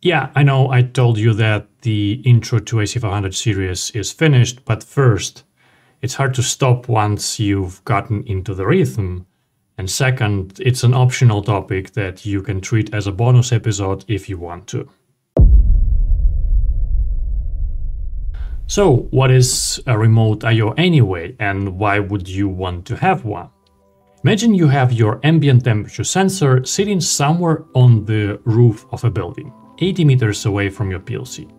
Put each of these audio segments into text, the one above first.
Yeah, I know I told you that the intro to AC500 series is finished, but first, it's hard to stop once you've gotten into the rhythm. And second, it's an optional topic that you can treat as a bonus episode if you want to. So, what is a remote I.O. anyway, and why would you want to have one? Imagine you have your ambient temperature sensor sitting somewhere on the roof of a building. 80 meters away from your PLC.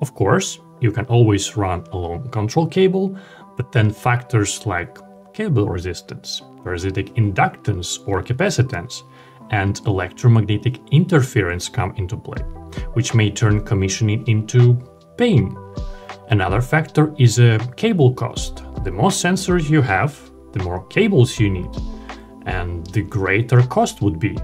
Of course, you can always run a long control cable, but then factors like cable resistance, parasitic inductance or capacitance, and electromagnetic interference come into play, which may turn commissioning into pain. Another factor is a cable cost. The more sensors you have, the more cables you need, and the greater cost would be.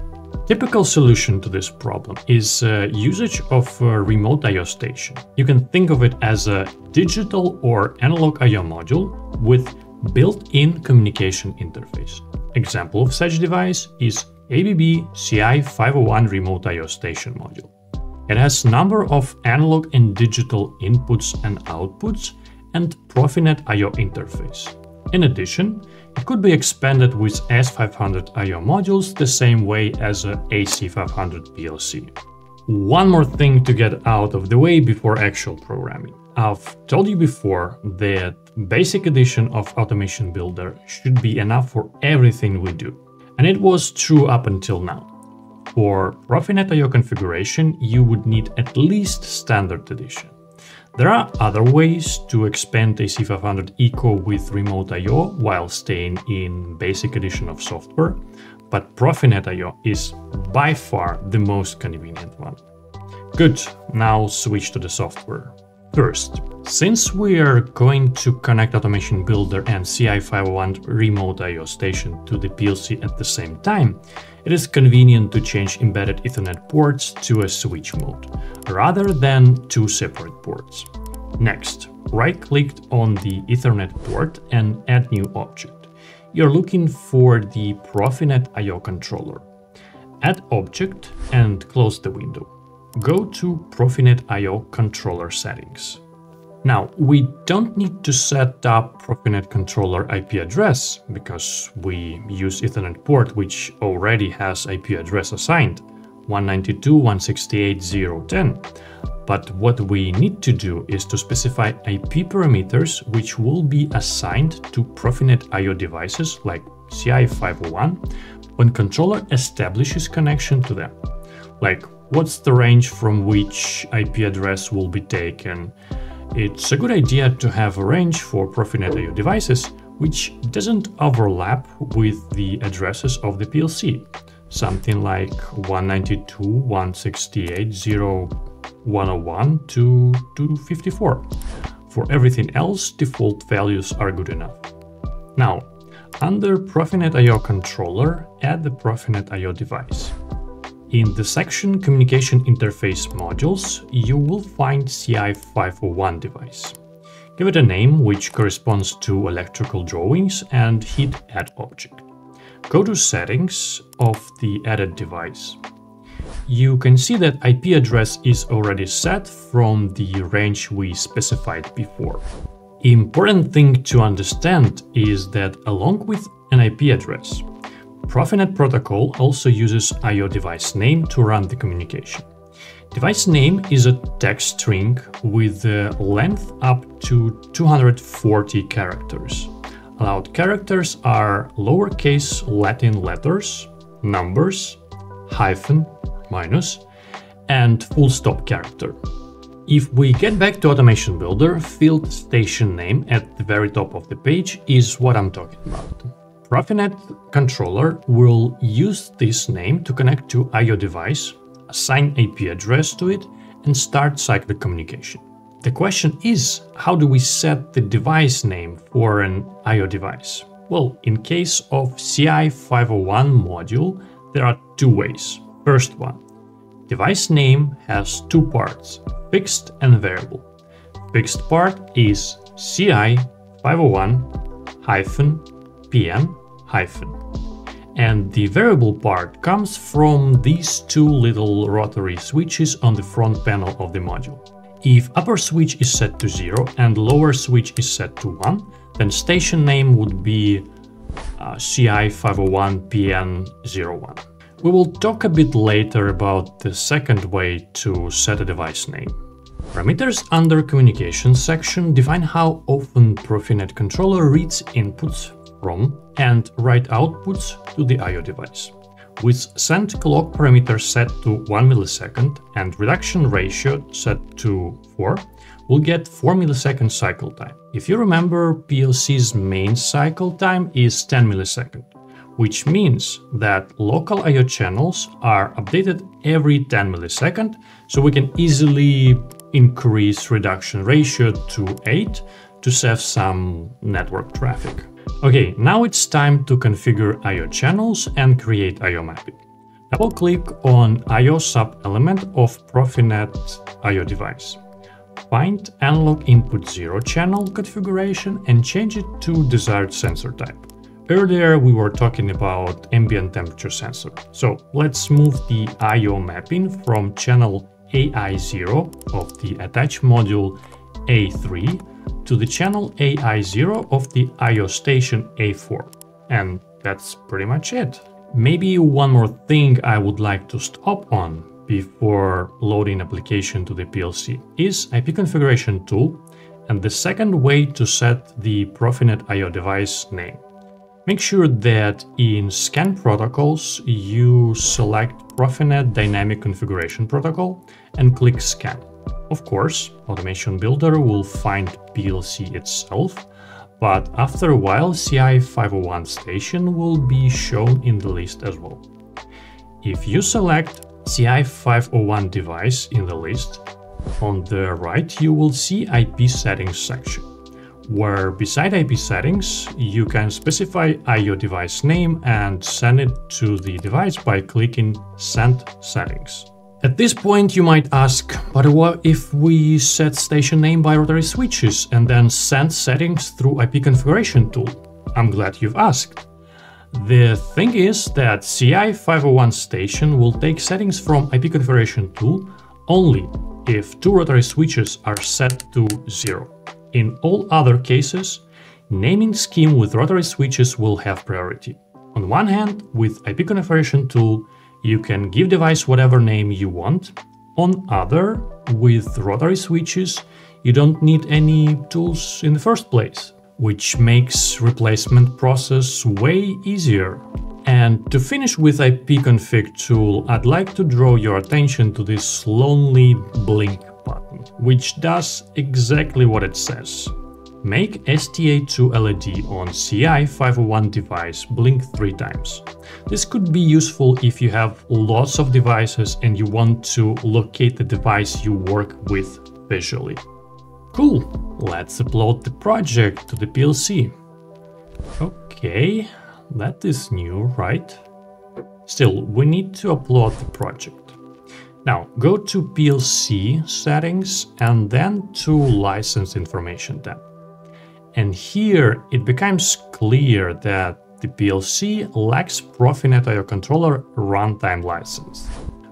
Typical solution to this problem is uh, usage of a remote I.O. station. You can think of it as a digital or analog I.O. module with built-in communication interface. Example of such device is ABB CI501 Remote I.O. Station module. It has number of analog and digital inputs and outputs and Profinet I.O. interface. In addition, it could be expanded with S500 I.O. modules the same way as a AC500 PLC. One more thing to get out of the way before actual programming. I've told you before that basic edition of Automation Builder should be enough for everything we do. And it was true up until now. For Profinet I.O. configuration, you would need at least standard edition. There are other ways to expand AC500 Eco with remote I.O. while staying in basic edition of software, but Profinet I.O. is by far the most convenient one. Good, now switch to the software. First, since we are going to connect Automation Builder and CI501 Remote I.O. station to the PLC at the same time, it is convenient to change embedded Ethernet ports to a switch mode, rather than two separate ports. Next, right-click on the Ethernet port and add new object. You're looking for the Profinet I.O. controller. Add object and close the window. Go to Profinet I.O. controller settings. Now, we don't need to set up Profinet controller IP address because we use Ethernet port which already has IP address assigned 192.168.0.10. But what we need to do is to specify IP parameters which will be assigned to Profinet I.O. devices like CI501 when controller establishes connection to them. Like what's the range from which IP address will be taken, it's a good idea to have a range for Profinet I.O. devices which doesn't overlap with the addresses of the PLC, something like 192.168.0.101 to 254. For everything else, default values are good enough. Now, under Profinet I.O. controller, add the Profinet I.O. device. In the section Communication Interface Modules, you will find CI501 device. Give it a name which corresponds to electrical drawings and hit Add Object. Go to Settings of the added device. You can see that IP address is already set from the range we specified before. Important thing to understand is that along with an IP address, Profinet protocol also uses I.O. device name to run the communication. Device name is a text string with a length up to 240 characters. Allowed characters are lowercase Latin letters, numbers, hyphen, minus, and full stop character. If we get back to Automation Builder, field station name at the very top of the page is what I'm talking about. Profinet controller will use this name to connect to I.O. device, assign IP address to it, and start cyclic communication. The question is, how do we set the device name for an I.O. device? Well, in case of CI501 module, there are two ways. First one, device name has two parts, fixed and variable. Fixed part is CI501 hyphen And the variable part comes from these two little rotary switches on the front panel of the module. If upper switch is set to 0 and lower switch is set to 1, then station name would be uh, CI501PN01. We will talk a bit later about the second way to set a device name. Parameters under communication section define how often Profinet controller reads inputs from and write outputs to the I.O. device. With send clock parameter set to 1 millisecond and reduction ratio set to 4, we'll get 4 millisecond cycle time. If you remember, PLC's main cycle time is 10 millisecond, which means that local I.O. channels are updated every 10 millisecond, so we can easily increase reduction ratio to 8 to save some network traffic. Okay, now it's time to configure I.O. channels and create I.O. mapping. Double-click on I.O. sub-element of Profinet I.O. device. Find analog input 0 channel configuration and change it to desired sensor type. Earlier we were talking about ambient temperature sensor, so let's move the I.O. mapping from channel AI0 of the attached module A3 to the channel AI0 of the I.O. station A4. And that's pretty much it. Maybe one more thing I would like to stop on before loading application to the PLC is IP configuration tool and the second way to set the Profinet I.O. device name. Make sure that in scan protocols you select Profinet Dynamic Configuration Protocol and click scan. Of course, Automation Builder will find PLC itself, but after a while CI501 station will be shown in the list as well. If you select CI501 device in the list, on the right you will see IP settings section, where beside IP settings you can specify IO device name and send it to the device by clicking Send Settings. At this point you might ask, but what if we set station name by rotary switches and then send settings through IP configuration tool? I'm glad you've asked. The thing is that CI501 station will take settings from IP configuration tool only if two rotary switches are set to 0. In all other cases, naming scheme with rotary switches will have priority. On one hand, with IP configuration tool, you can give device whatever name you want. On other, with rotary switches, you don't need any tools in the first place, which makes replacement process way easier. And to finish with ipconfig tool, I'd like to draw your attention to this lonely blink button, which does exactly what it says. Make STA2 LED on CI501 device blink three times. This could be useful if you have lots of devices and you want to locate the device you work with visually. Cool, let's upload the project to the PLC. Okay, that is new, right? Still, we need to upload the project. Now, go to PLC settings and then to license information tab. And here it becomes clear that the PLC lacks Profinet IO controller runtime license.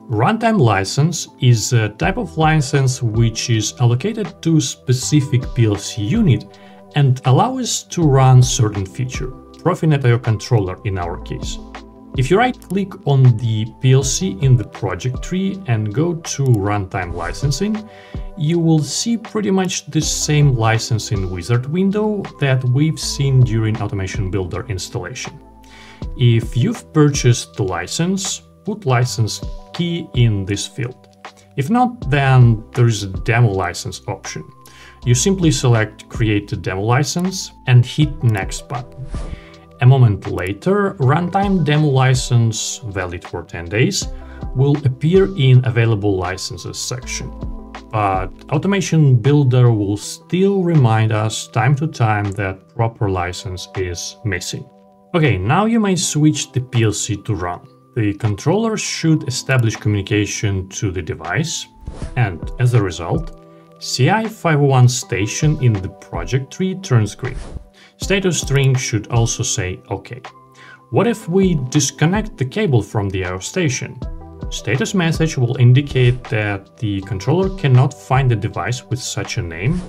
Runtime license is a type of license which is allocated to specific PLC unit and allows us to run certain feature, Profinet IO controller in our case. If you right-click on the PLC in the project tree and go to Runtime Licensing, you will see pretty much the same licensing wizard window that we've seen during Automation Builder installation. If you've purchased the license, put license key in this field. If not, then there is a demo license option. You simply select Create a demo license and hit Next button. A moment later, runtime demo license, valid for 10 days, will appear in available licenses section. But Automation Builder will still remind us time to time that proper license is missing. Okay, now you may switch the PLC to run. The controller should establish communication to the device, and as a result, CI501 station in the project tree turns green. Status string should also say OK. What if we disconnect the cable from the I.O. station? Status message will indicate that the controller cannot find the device with such a name.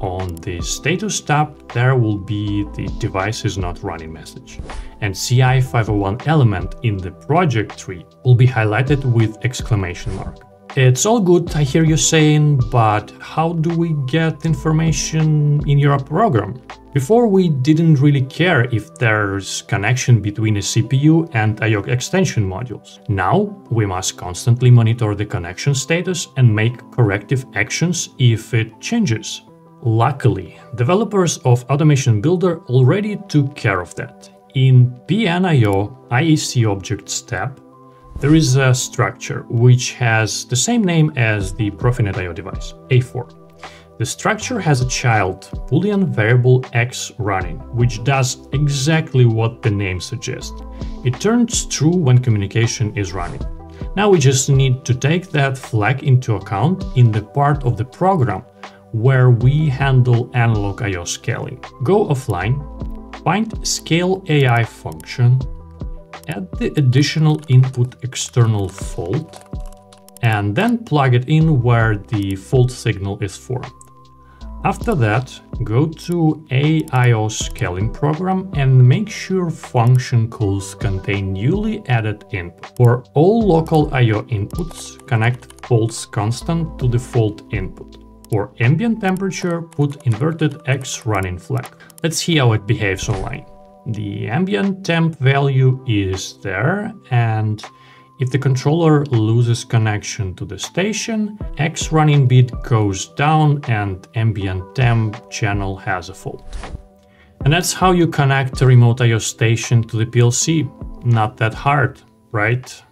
On the status tab, there will be the device is not running message. And CI 501 element in the project tree will be highlighted with exclamation mark. It's all good, I hear you saying, but how do we get information in your program? Before we didn't really care if there's connection between a CPU and IO extension modules. Now we must constantly monitor the connection status and make corrective actions if it changes. Luckily, developers of Automation Builder already took care of that. In PNIO IEC object tab, there is a structure which has the same name as the Profinet IO device, A4. The structure has a child, boolean variable x running, which does exactly what the name suggests. It turns true when communication is running. Now we just need to take that flag into account in the part of the program where we handle analog I.O. scaling. Go offline, find scale AI function, add the additional input external fault, and then plug it in where the fault signal is formed. After that, go to AIO scaling program and make sure function calls contain newly added input. For all local IO inputs, connect false constant to the fault input. For ambient temperature, put inverted X running flag. Let's see how it behaves online. The ambient temp value is there and if the controller loses connection to the station, X running bit goes down and ambient temp channel has a fault. And that's how you connect a remote IO station to the PLC. Not that hard, right?